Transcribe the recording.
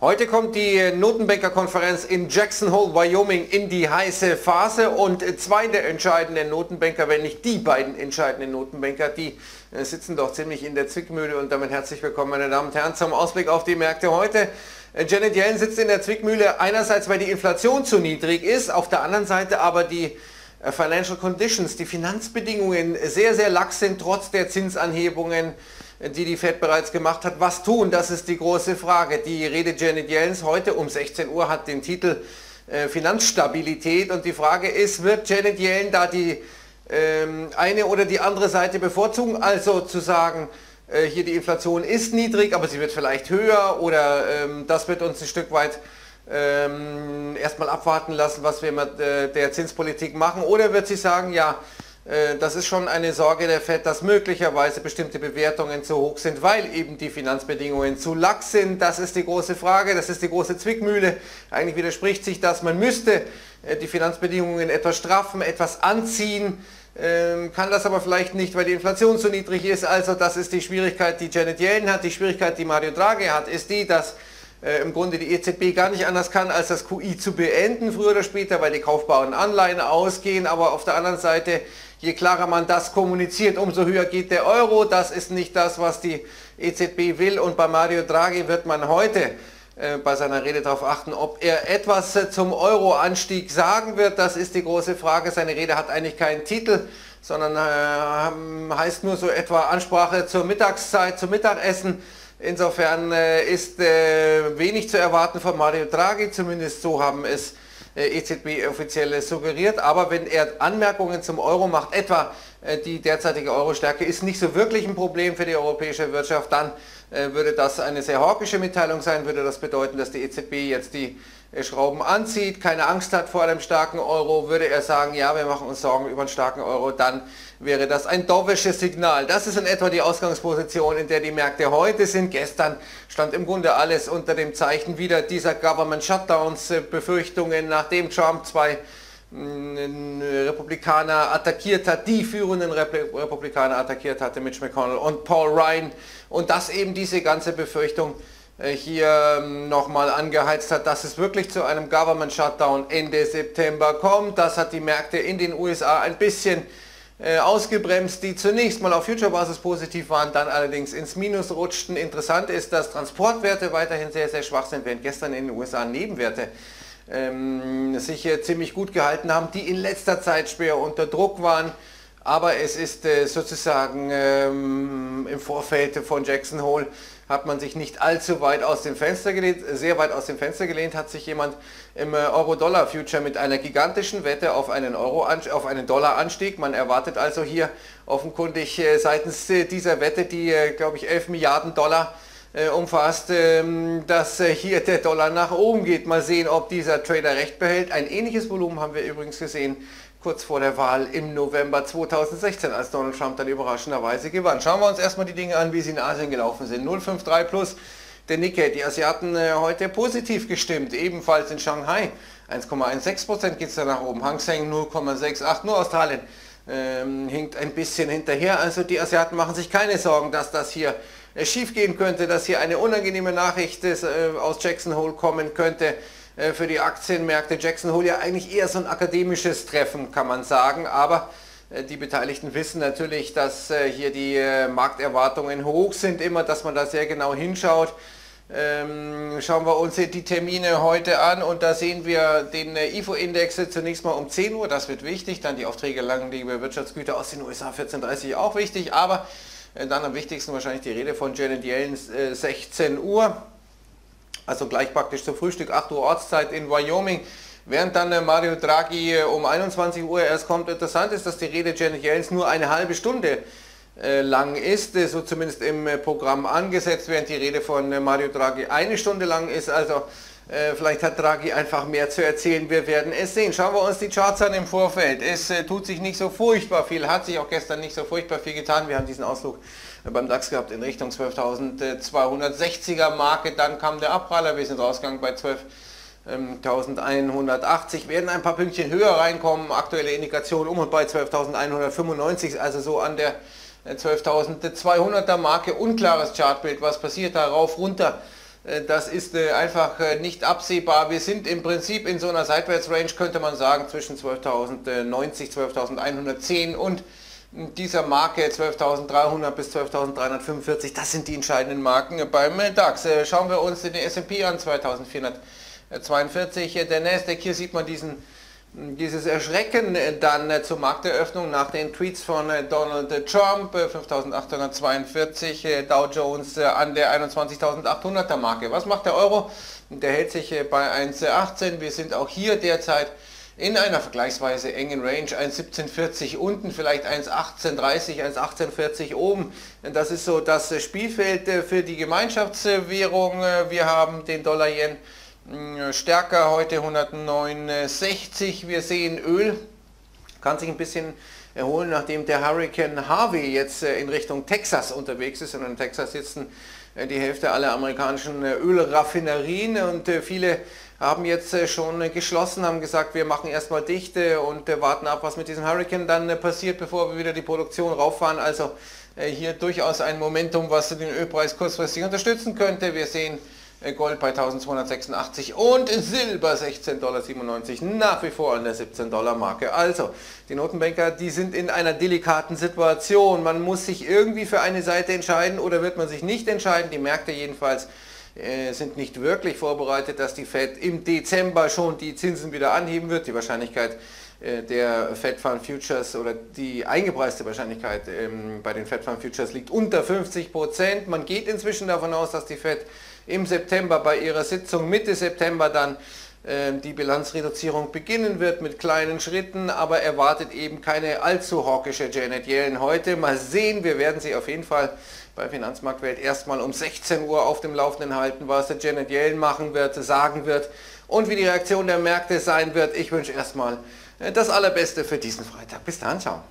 Heute kommt die Notenbankerkonferenz in Jackson Hole, Wyoming in die heiße Phase und zwei der entscheidenden Notenbanker, wenn nicht die beiden entscheidenden Notenbanker, die äh, sitzen doch ziemlich in der Zwickmühle und damit herzlich willkommen meine Damen und Herren zum Ausblick auf die Märkte heute. Äh, Janet Yellen sitzt in der Zwickmühle einerseits, weil die Inflation zu niedrig ist, auf der anderen Seite aber die Financial Conditions, die Finanzbedingungen sehr, sehr lax sind, trotz der Zinsanhebungen die die Fed bereits gemacht hat. Was tun? Das ist die große Frage. Die Rede Janet Yellens heute um 16 Uhr hat den Titel äh, Finanzstabilität und die Frage ist, wird Janet Yellen da die ähm, eine oder die andere Seite bevorzugen? Also zu sagen, äh, hier die Inflation ist niedrig, aber sie wird vielleicht höher oder ähm, das wird uns ein Stück weit ähm, erstmal abwarten lassen, was wir mit äh, der Zinspolitik machen. Oder wird sie sagen, ja, äh, das ist schon eine Sorge der FED, dass möglicherweise bestimmte Bewertungen zu hoch sind, weil eben die Finanzbedingungen zu lax sind. Das ist die große Frage, das ist die große Zwickmühle. Eigentlich widerspricht sich das. Man müsste äh, die Finanzbedingungen etwas straffen, etwas anziehen, ähm, kann das aber vielleicht nicht, weil die Inflation zu niedrig ist. Also das ist die Schwierigkeit, die Janet Yellen hat. Die Schwierigkeit, die Mario Draghi hat, ist die, dass äh, im Grunde die EZB gar nicht anders kann, als das QI zu beenden, früher oder später, weil die kaufbaren Anleihen ausgehen. Aber auf der anderen Seite Je klarer man das kommuniziert, umso höher geht der Euro. Das ist nicht das, was die EZB will. Und bei Mario Draghi wird man heute äh, bei seiner Rede darauf achten, ob er etwas äh, zum Euro-Anstieg sagen wird. Das ist die große Frage. Seine Rede hat eigentlich keinen Titel, sondern äh, heißt nur so etwa Ansprache zur Mittagszeit, zum Mittagessen. Insofern äh, ist äh, wenig zu erwarten von Mario Draghi, zumindest so haben es äh, EZB-Offizielle suggeriert. Aber wenn er Anmerkungen zum Euro macht, etwa die derzeitige Euro-Stärke ist nicht so wirklich ein Problem für die europäische Wirtschaft, dann würde das eine sehr hawkische Mitteilung sein, würde das bedeuten, dass die EZB jetzt die Schrauben anzieht, keine Angst hat vor einem starken Euro, würde er sagen, ja, wir machen uns Sorgen über einen starken Euro, dann wäre das ein dovisches Signal. Das ist in etwa die Ausgangsposition, in der die Märkte heute sind. Gestern stand im Grunde alles unter dem Zeichen wieder dieser Government Shutdowns Befürchtungen, nachdem Trump zwei mm, Republikaner attackiert hat, die führenden Republikaner attackiert hatte, Mitch McConnell und Paul Ryan und dass eben diese ganze Befürchtung äh, hier ähm, nochmal angeheizt hat, dass es wirklich zu einem Government Shutdown Ende September kommt. Das hat die Märkte in den USA ein bisschen äh, ausgebremst, die zunächst mal auf Future-Basis positiv waren, dann allerdings ins Minus rutschten. Interessant ist, dass Transportwerte weiterhin sehr, sehr schwach sind, während gestern in den USA Nebenwerte ähm, sich äh, ziemlich gut gehalten haben, die in letzter Zeit schwer unter Druck waren. Aber es ist äh, sozusagen ähm, im Vorfeld von Jackson Hole hat man sich nicht allzu weit aus dem Fenster gelehnt, sehr weit aus dem Fenster gelehnt, hat sich jemand im äh, Euro-Dollar-Future mit einer gigantischen Wette auf einen, Euro, auf einen Dollar-Anstieg. Man erwartet also hier offenkundig äh, seitens dieser Wette, die, glaube ich, 11 Milliarden Dollar umfasst, ähm, dass hier der Dollar nach oben geht. Mal sehen, ob dieser Trader recht behält. Ein ähnliches Volumen haben wir übrigens gesehen kurz vor der Wahl im November 2016, als Donald Trump dann überraschenderweise gewann. Schauen wir uns erstmal die Dinge an, wie sie in Asien gelaufen sind. 053 plus der Nikkei, die Asiaten äh, heute positiv gestimmt, ebenfalls in Shanghai 1,16% geht es da nach oben, Hang Seng 0,68, nur Australien ähm, hinkt ein bisschen hinterher, also die Asiaten machen sich keine Sorgen, dass das hier äh, schief gehen könnte, dass hier eine unangenehme Nachricht des, äh, aus Jackson Hole kommen könnte. Äh, für die Aktienmärkte. Jackson Hole ja eigentlich eher so ein akademisches Treffen, kann man sagen, aber äh, die Beteiligten wissen natürlich, dass äh, hier die Markterwartungen hoch sind, immer, dass man da sehr genau hinschaut. Ähm, schauen wir uns die Termine heute an und da sehen wir den IFO-Index zunächst mal um 10 Uhr, das wird wichtig, dann die Aufträge langlebige Wirtschaftsgüter aus den USA 14.30 Uhr auch wichtig, aber dann am wichtigsten wahrscheinlich die Rede von Janet Yellen 16 Uhr also gleich praktisch zum Frühstück, 8 Uhr Ortszeit in Wyoming. Während dann äh, Mario Draghi äh, um 21 Uhr erst kommt. Interessant ist, dass die Rede Janet Yellens nur eine halbe Stunde äh, lang ist, so zumindest im Programm angesetzt, während die Rede von Mario Draghi eine Stunde lang ist. Also vielleicht hat Draghi einfach mehr zu erzählen, wir werden es sehen. Schauen wir uns die Charts an im Vorfeld. Es tut sich nicht so furchtbar viel, hat sich auch gestern nicht so furchtbar viel getan. Wir haben diesen Ausflug beim DAX gehabt in Richtung 12.260er Marke. Dann kam der Abpraller, wir sind rausgegangen bei 12.180. Werden ein paar Pünktchen höher reinkommen. Aktuelle Indikation um und bei 12.195, also so an der 12.200er Marke. Unklares Chartbild, was passiert da rauf, runter. Äh, das ist äh, einfach äh, nicht absehbar. Wir sind im Prinzip in so einer Seitwärtsrange, könnte man sagen, zwischen 12.090, 12.110 und dieser Marke 12.300 bis 12.345. Das sind die entscheidenden Marken beim DAX. Schauen wir uns den S&P an, 2.442. Der Nasdaq, hier sieht man diesen dieses Erschrecken dann zur Markteröffnung nach den Tweets von Donald Trump, 5.842, Dow Jones an der 21.800er Marke. Was macht der Euro? Der hält sich bei 1.18. Wir sind auch hier derzeit in einer vergleichsweise engen Range, 1,1740 unten, vielleicht 1,1830, 1,1840 oben. Das ist so das Spielfeld für die Gemeinschaftswährung. Wir haben den Dollar-Yen stärker heute 169. Wir sehen Öl kann sich ein bisschen erholen, nachdem der Hurricane Harvey jetzt äh, in Richtung Texas unterwegs ist. Und in Texas sitzen äh, die Hälfte aller amerikanischen äh, Ölraffinerien und viele haben jetzt schon geschlossen, haben gesagt, wir machen erstmal dichte und warten ab, was mit diesem Hurricane dann passiert, bevor wir wieder die Produktion rauffahren. Also hier durchaus ein Momentum, was den Ölpreis kurzfristig unterstützen könnte. Wir sehen Gold bei 1286 und Silber 16,97 Dollar, nach wie vor an der 17 Dollar Marke. Also, die Notenbanker, die sind in einer delikaten Situation. Man muss sich irgendwie für eine Seite entscheiden oder wird man sich nicht entscheiden. Die Märkte jedenfalls äh, sind nicht wirklich vorbereitet, dass die Fed im Dezember schon die Zinsen wieder anheben wird. Die Wahrscheinlichkeit äh, der Fed Fund Futures oder die eingepreiste Wahrscheinlichkeit ähm, bei den Fed Fund Futures liegt unter 50 Prozent. Man geht inzwischen davon aus, dass die Fed im September bei ihrer Sitzung Mitte September dann äh, die Bilanzreduzierung beginnen wird mit kleinen Schritten, aber erwartet eben keine allzu hawkische Janet Yellen heute. Mal sehen, wir werden sie auf jeden Fall bei Finanzmarktwelt erstmal um 16 Uhr auf dem Laufenden halten, was der Janet Yellen machen wird, sagen wird und wie die Reaktion der Märkte sein wird. Ich wünsche erstmal äh, das Allerbeste für diesen Freitag. Bis dann, ciao.